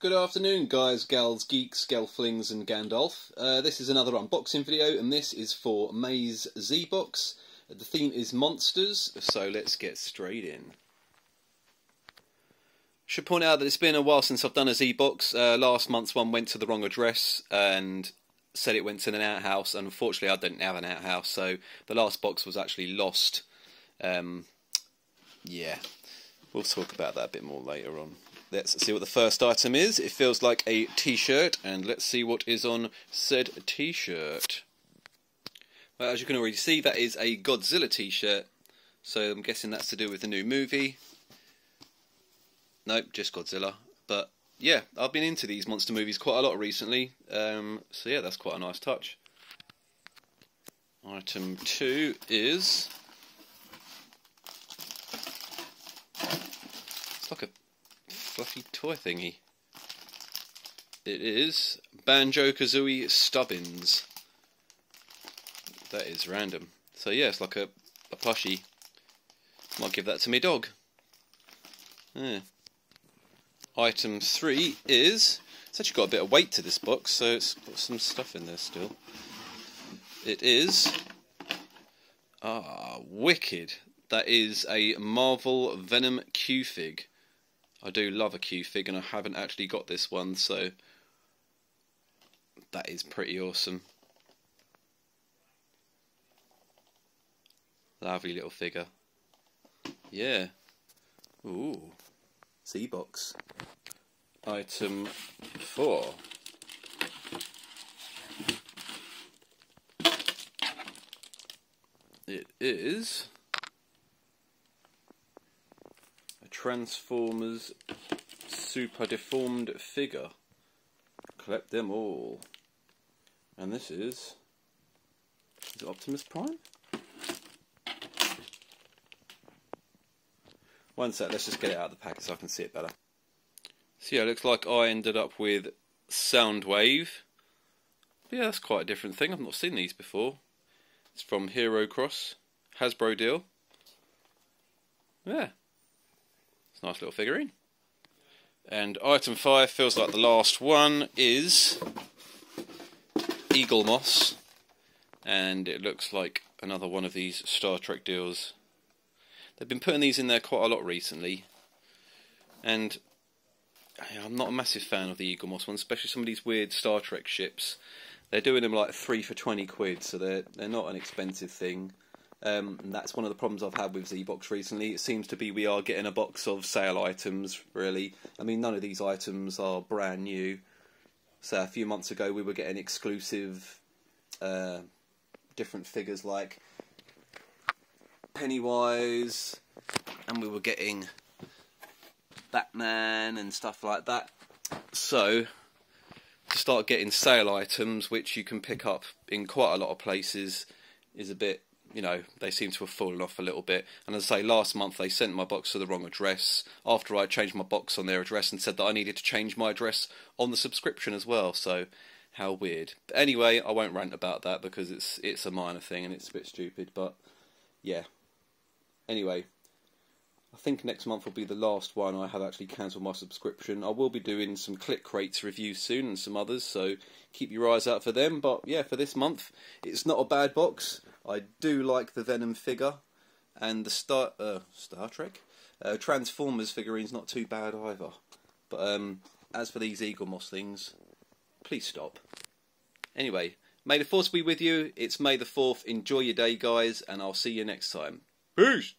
Good afternoon, guys, gals, geeks, gelflings, and Gandalf. Uh, this is another unboxing video, and this is for May's Z-Box. The theme is monsters, so let's get straight in. Should point out that it's been a while since I've done a Z-Box. Uh, last month's one went to the wrong address and said it went to an outhouse. Unfortunately, I didn't have an outhouse, so the last box was actually lost. Um, yeah, we'll talk about that a bit more later on. Let's see what the first item is. It feels like a t-shirt, and let's see what is on said t-shirt. Well, as you can already see, that is a Godzilla t-shirt, so I'm guessing that's to do with the new movie. Nope, just Godzilla. But yeah, I've been into these monster movies quite a lot recently, um, so yeah, that's quite a nice touch. Item two is... It's like a fluffy toy thingy. It is Banjo Kazooie Stubbins. That is random. So yeah, it's like a, a plushie. Might give that to my dog. Yeah. Item three is it's actually got a bit of weight to this box, so it's got some stuff in there still. It is ah wicked. That is a Marvel Venom Q fig. I do love a Q-Fig and I haven't actually got this one, so that is pretty awesome. Lovely little figure. Yeah. Ooh. Z-Box. Item 4. It is... Transformers Super Deformed figure. Collect them all. And this is. Is Optimus Prime? One sec, let's just get it out of the packet so I can see it better. So yeah, it looks like I ended up with Soundwave. But yeah, that's quite a different thing. I've not seen these before. It's from Hero Cross. Hasbro deal. Yeah, nice little figurine. And item 5 feels like the last one is Eaglemoss. And it looks like another one of these Star Trek deals. They've been putting these in there quite a lot recently. And I'm not a massive fan of the Eaglemoss ones, especially some of these weird Star Trek ships. They're doing them like 3 for 20 quid, so they're, they're not an expensive thing. Um, and that's one of the problems I've had with Z-Box recently. It seems to be we are getting a box of sale items, really. I mean, none of these items are brand new. So a few months ago we were getting exclusive uh, different figures like Pennywise, and we were getting Batman and stuff like that. So to start getting sale items, which you can pick up in quite a lot of places, is a bit you know, they seem to have fallen off a little bit. And as I say, last month they sent my box to the wrong address after I changed my box on their address and said that I needed to change my address on the subscription as well. So, how weird. But anyway, I won't rant about that because it's it's a minor thing and it's a bit stupid. But yeah. Anyway, I think next month will be the last one I have actually cancelled my subscription. I will be doing some Click Crates reviews soon and some others, so keep your eyes out for them. But yeah, for this month, it's not a bad box. I do like the Venom figure, and the Star uh, Star Trek uh, Transformers figurine's not too bad either. But um, as for these Eaglemoss things, please stop. Anyway, may the force be with you. It's May the 4th. Enjoy your day, guys, and I'll see you next time. Peace!